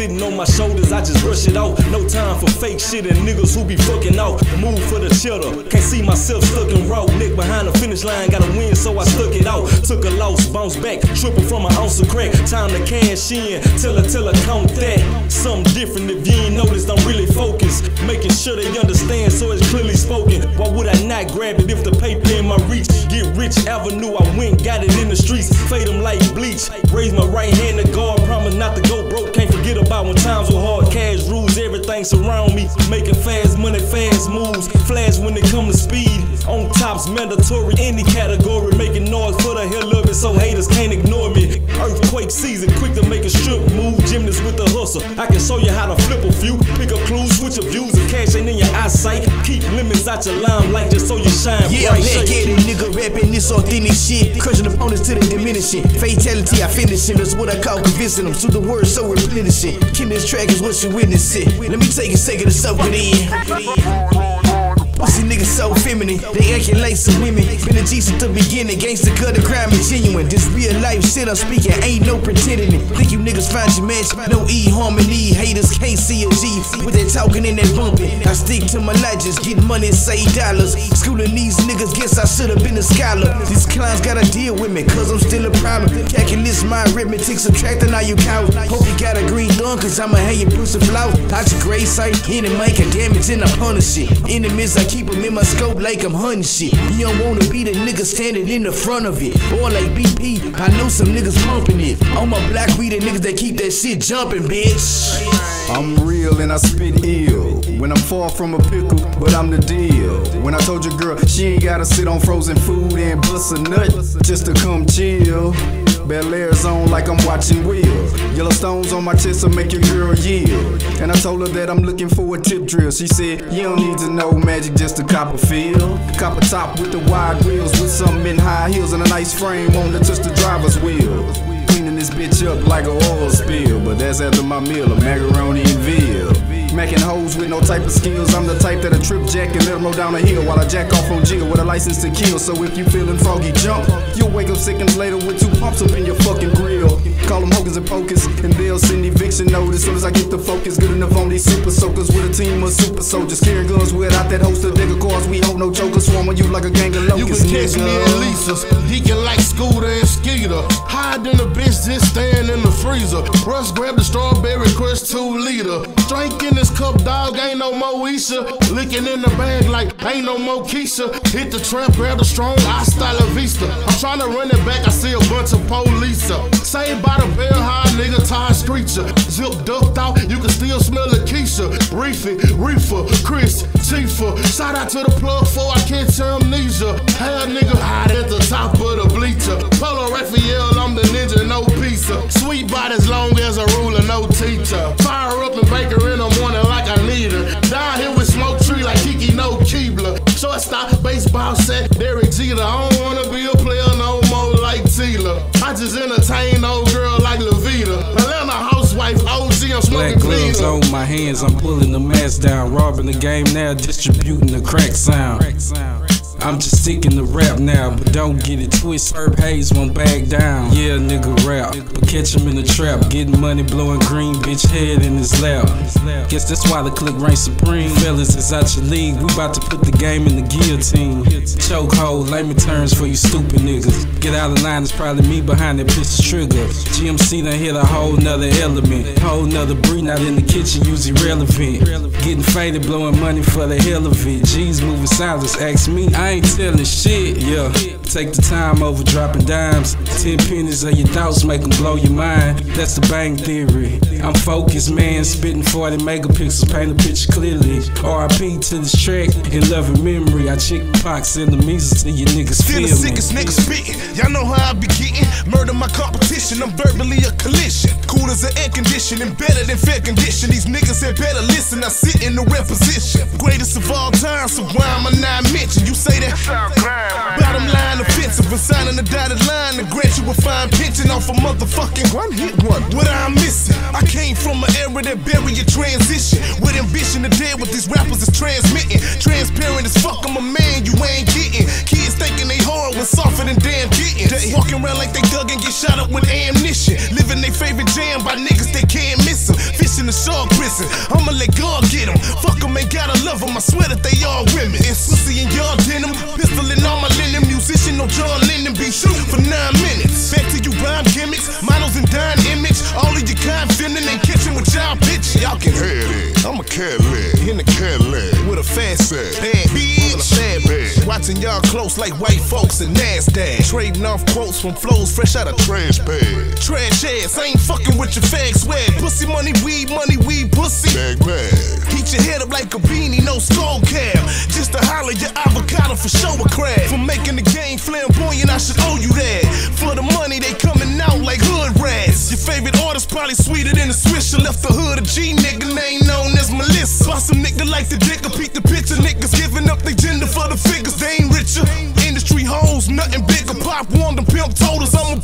sitting on my shoulders, I just brush it off. No time for fake shit and niggas who be fucking off. Move for the cheddar, can't see myself stuck in raw. Nick behind the finish line, gotta win, so I stuck it out. Took a loss, bounce back, triple from an ounce of crack. Time to cash in, tell her, tell her, count that. Something different if you ain't noticed, I'm really focused. Making sure they understand, so it's clearly spoken. Why would I not grab it if the paper in my reach? Get rich avenue, I went, got it in the streets. Fade them like bleach. Raise my right hand to guard, surround me. Making fast money, fast moves. Flash when it come to speed. On tops, mandatory, any category. Making noise for the hell of it, so haters can't ignore me. Earthquake season, quick to make a strip move. Gymnast with the hustle. I can show you how to flip a few. Pick up clues, switch up views, and cash ain't in your eyesight. Keep limits out your limelight just so you shine Yeah, bright. Shake at it, nigga this authentic shit. Crushing opponents to the diminishing. Fatality, I finish him. That's what I call convincing them. To the word, so replenishing. Kin this track is what you witnessing. Let me take a second to soak it in. Feminine, they acting like some women. Been a G since the beginning, gangsta cut the crime is genuine. This real life shit I'm speaking, ain't no pretending it. Think you niggas find your match, no E harmony. Haters can't see a G with that talking and that bumping. I stick to my legends, get money and save dollars. Schooling these niggas, guess I should've been a scholar. These clowns gotta deal with me, cause I'm still a problem. Calculus my arithmetic, subtracting all you count. Hope you got a green thumb, cause I'ma have you push a flout. Out your gray sight, in and make a damage and I punish it. Enemies, I keep them in my scope like I'm hunting shit. You don't wanna be the nigga standing in the front of it. Or like BP, I know some niggas pumping it. On my block, we the niggas that keep that shit jumping, bitch. I'm real and I spit ill. When I'm far from a pickle, but I'm the deal. When I told your girl she ain't gotta sit on frozen food and bust a nut just to come chill. Bel Air's on like I'm watching Will. Yellowstone's on my chest will make your girl yield. And I told her that I'm looking for a tip drill. She said, You don't need to know magic, just a copper feel. Copper top with the wide wheels, with something in high heels and a nice frame on to touch the driver's wheel. Cleaning this bitch up like a oil spill, but that's after my meal of macaroni and veal. Macking hoes with no type of skills. I'm the type that'll trip jack and let 'em roll down the hill while I jack off on Jill with a license to kill. So if you feeling foggy, jump. You'll wake up seconds later with two pumps up in your fucking grill. Call them hokers and pokers, and they'll send eviction notice. Soon as I get the focus, good enough on these super soakers with a team of super soldiers. Carrying guns without that holster, digger cars. We hold no chokers, swarm on you like a gang of locusts. You can catch me nigga. in Lisa's, geeking like Scooter and Skeeter. Hide in the bitch, just stand in the freezer. Russ grab the strawberry crush two liter. Drink in this cup, dog, ain't no more. Licking in the bag like ain't no more Keisha. Hit the trap, grab the strong, I style a vista. I'm trying to run it back, I see a bunch of police. Saved by the bell high, nigga, tie screecher. Zip ducked out, you can still smell the Keisha. Reefy, reefer, Chris, Tifa. Shout out to the plug for I catch amnesia. Hell nigga hide at the top of the bleacher. Polo Raphael, I'm the ninja, no pizza. Sweet bite as long as a ruler, no teacher. Fire up and bake her in the morning like I need her. Down here with smoke tree like Kiki, no Keebler. Shortstop, baseball set, Derek Jeter. I don't wanna be a player no more like Tila. I just entertain Black gloves on my hands, I'm pulling the mask down. Robbing the game now, distributing the crack sound. I'm just sticking the rap now, but don't get it twisted. Herb Hayes won't back down. Yeah, nigga rap, but catch him in the trap. Getting money, blowing green, bitch head in his lap. Guess that's why the click reigns supreme. Fellas, it's out your league. We about to put the game in the guillotine. Chokehold, lame terms for you stupid niggas. Get out of line, it's probably me behind that pistol trigger. GMC done hit a whole nother element. Whole nother breed, not in the kitchen, use irrelevant. Getting faded, blowing money for the hell of it. G's moving silence, ask me, I ain't telling shit, yeah. Take the time over dropping dimes. Ten pennies of your thoughts make them blow your mind. That's the bang theory. I'm focused, man, spitting 40 megapixels, paint a picture clearly. RIP to this track, in love and memory. I chick pox and the measles till your niggas Still feel the sickest nigga spitting. Y'all know how I be getting. Murder my competition, I'm verbally a collision. Cool as an air conditioning, better than fair condition. These niggas had better listen, I sit in the rep position. Greatest of all time, so why am I not mentioned? You say that? Bottom line offensive, but signing the dotted line to grant you a fine pension off a motherfucking one hit one. What I'm missing? I came from an era that buried your transition. With ambition to dead with these rappers is transmitting. Transparent as fuck, I'm a man you ain't getting. Kids thinking they hard when softer than damn kittens. Walking around like they thug and get shot up with ammunition. Living their favorite jam by niggas the shark prison. I'ma let God get them. Fuck them, ain't gotta love them. I swear that they all women. It's pussy in y'all denim. Pistol in all my linen. Musician, no John Lennon. Be shoot for nine minutes. Back to you rhyme gimmicks. Models and dine image. All of your kind feeling and catching with y'all bitch. Y'all can Head it. I'm a Cadillac. In the Cadillac. With a fast Bad. bad bitch. Bad bitch. Watching y'all close like white folks and NASDAQ. Trading off quotes from flows fresh out of Trash bag. trash ass. I ain't fucking with your fag swag. Pussy money, weed money, weed pussy. Bag bag. Heat your head up like a beanie, no skull cap. Just to holler your avocado for show a crab. For making the game flamboyant, I should owe you that. For the money, they coming out like hood rats. Your favorite artist probably sweeter than a Swisher. Left the hood a G like the dick a peek the picture. Niggas giving up their gender for the figures, they ain't richer. Industry hoes, nothing bigger. Pop warned them, pimp told us I'm a